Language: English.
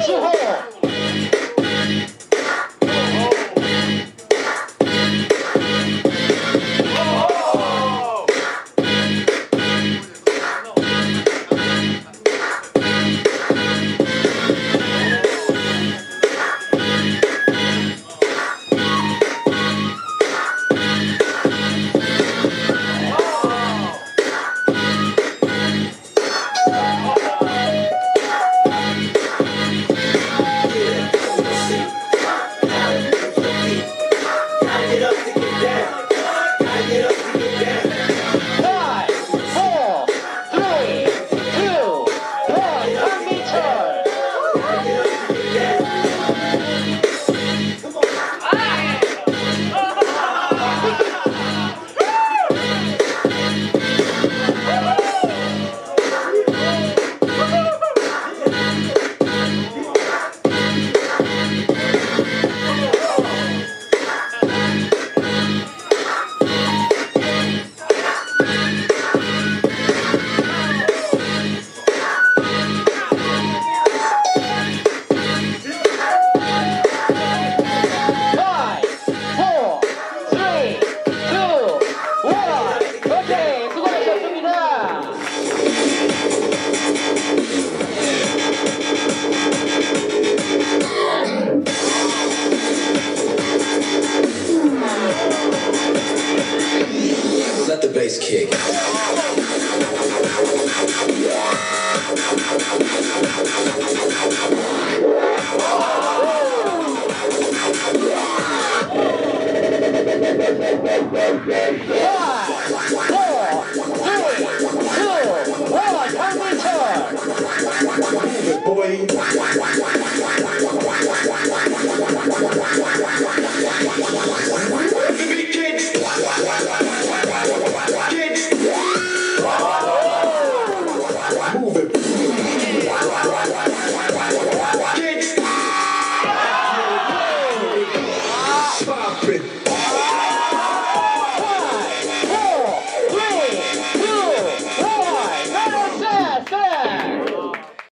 之后。bass kick. Yeah. pray.